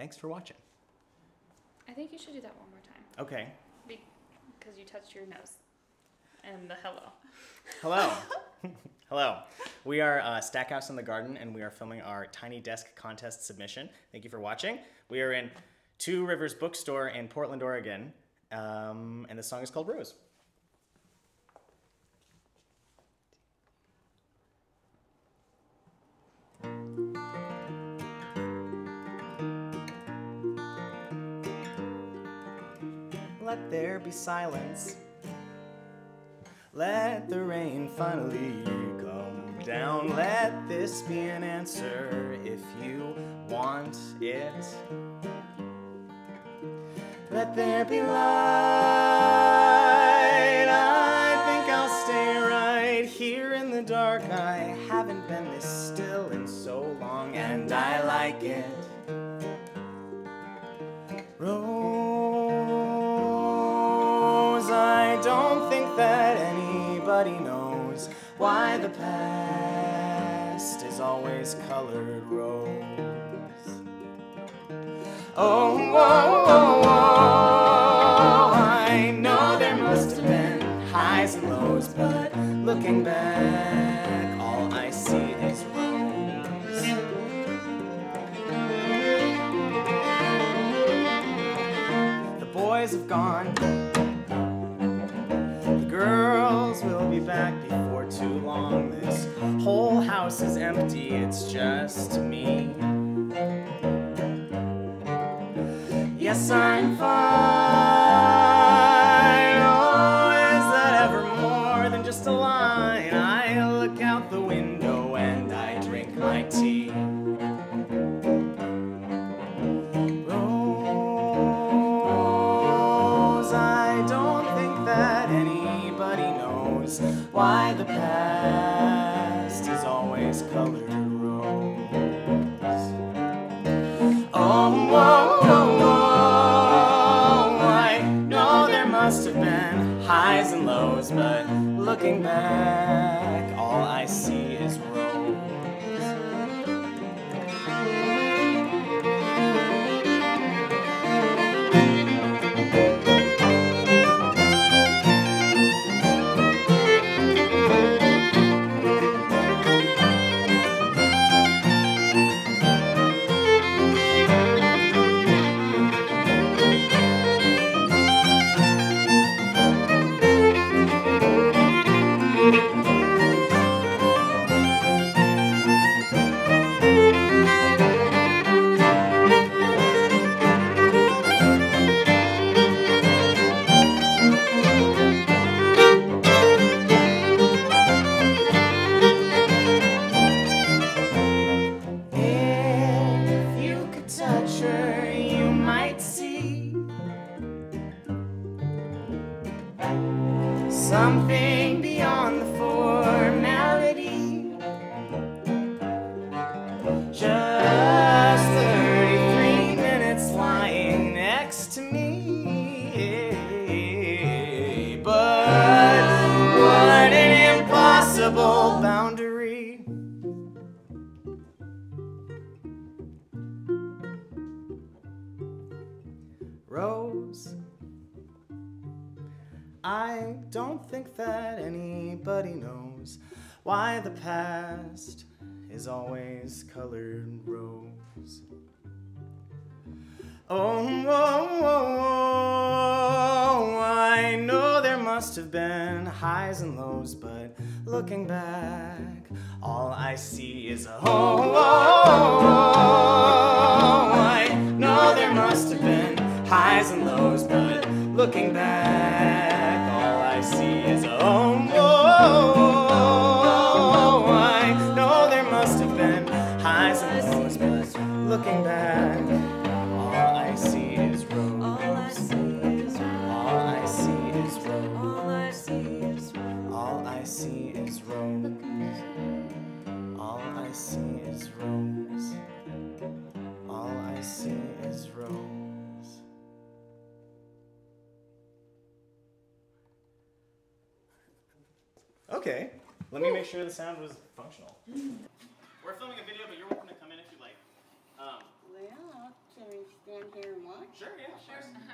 thanks for watching. I think you should do that one more time Okay. because you touched your nose and the hello. Hello. Hello. We are uh, Stackhouse and the Garden, and we are filming our Tiny Desk Contest submission. Thank you for watching. We are in Two Rivers Bookstore in Portland, Oregon, um, and the song is called Rose. Let there be silence. Let the rain finally come down. Let this be an answer if you want it. Let there be light. I think I'll stay right here in the dark. I haven't been this still in so long, and I like it. Don't think that anybody knows why the past is always colored rose. Oh, oh, oh, oh, I know there must have been highs and lows, but looking back, all I see is rose. The boys have gone. Girls will be back before too long. This whole house is empty, it's just me. Yes, I'm fine. Oh, is that ever more than just a line? I look out the window why the past is always colored rose. Oh, oh, oh, oh, I know there must have been highs and lows, but looking back, all I see is rose. Something beyond the formality. Just 33 minutes lying next to me. But what an impossible boundary. Rose. I don't think that anybody knows why the past is always colored rose. Oh, oh, oh, oh, I know there must have been highs and lows, but looking back, all I see is a oh, oh, oh, oh, I know there must have been highs and lows, looking back, all I see is rose. All I see is All I see is rose. All I see is All I see is rose. All I see is rose. All I see is rose. Okay, let me make sure the sound was functional. We're filming a video, but you're here and watch? Sure, yeah, sure.